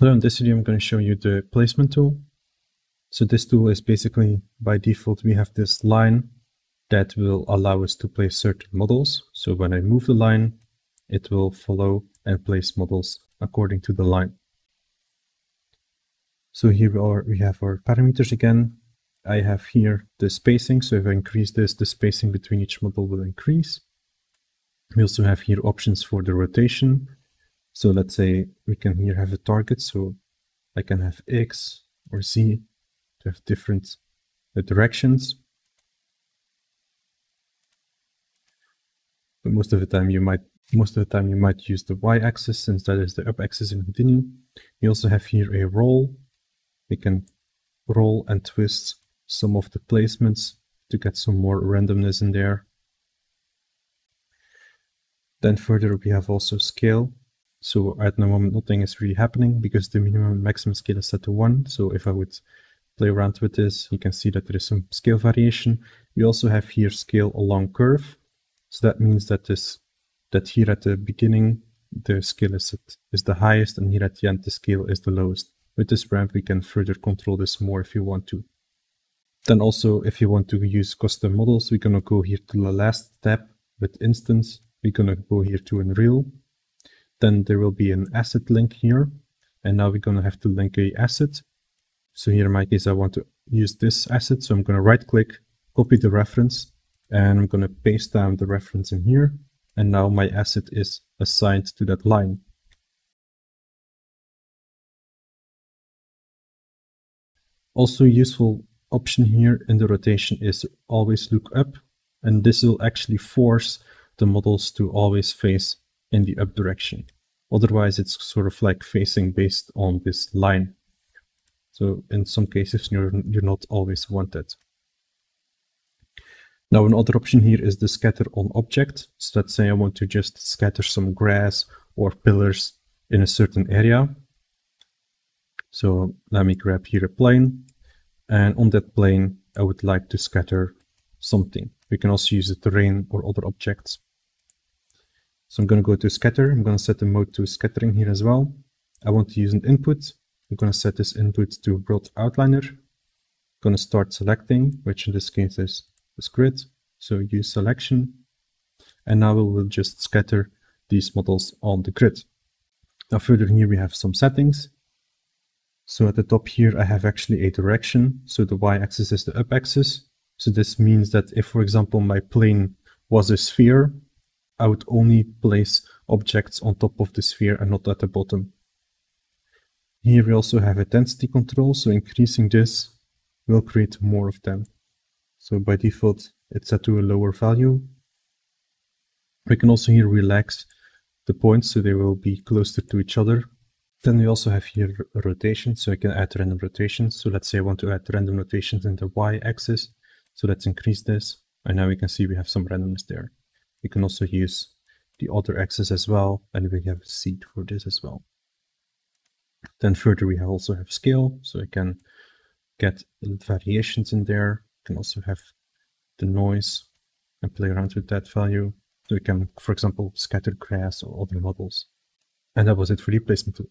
Hello, in this video I'm going to show you the placement tool. So this tool is basically, by default, we have this line that will allow us to place certain models. So when I move the line, it will follow and place models according to the line. So here we, are, we have our parameters again. I have here the spacing. So if I increase this, the spacing between each model will increase. We also have here options for the rotation. So let's say we can here have a target. So I can have X or Z to have different uh, directions. But most of the time you might most of the time you might use the y-axis since that is the up axis in continue. We also have here a roll. We can roll and twist some of the placements to get some more randomness in there. Then further we have also scale. So at the moment nothing is really happening because the minimum and maximum scale is set to 1. So if I would play around with this, you can see that there is some scale variation. We also have here scale along curve. So that means that this that here at the beginning the scale is, at, is the highest and here at the end the scale is the lowest. With this ramp we can further control this more if you want to. Then also if you want to use custom models we're gonna go here to the last tab with instance. We're gonna go here to Unreal then there will be an asset link here. And now we're going to have to link a asset. So here in my case, I want to use this asset. So I'm going to right click, copy the reference, and I'm going to paste down the reference in here. And now my asset is assigned to that line. Also useful option here in the rotation is always look up. And this will actually force the models to always face in the up direction. Otherwise, it's sort of like facing based on this line. So in some cases, you're, you're not always wanted. Now another option here is the scatter on object. So let's say I want to just scatter some grass or pillars in a certain area. So let me grab here a plane. And on that plane, I would like to scatter something. We can also use the terrain or other objects. So I'm going to go to scatter. I'm going to set the mode to scattering here as well. I want to use an input. I'm going to set this input to world outliner. I'm going to start selecting, which in this case is this grid. So use selection. And now we will just scatter these models on the grid. Now further here we have some settings. So at the top here I have actually a direction. So the y-axis is the up axis. So this means that if for example my plane was a sphere, I would only place objects on top of the sphere and not at the bottom. Here we also have a density control, so increasing this will create more of them. So by default, it's set to a lower value. We can also here relax the points so they will be closer to each other. Then we also have here rotation, so I can add random rotations. So let's say I want to add random rotations in the y-axis. So let's increase this. And now we can see we have some randomness there. You can also use the other axis as well, and we have a seed for this as well. Then further we also have scale, so I can get variations in there. You can also have the noise and play around with that value. So we can, for example, scatter grass or other models. And that was it for the placement tool.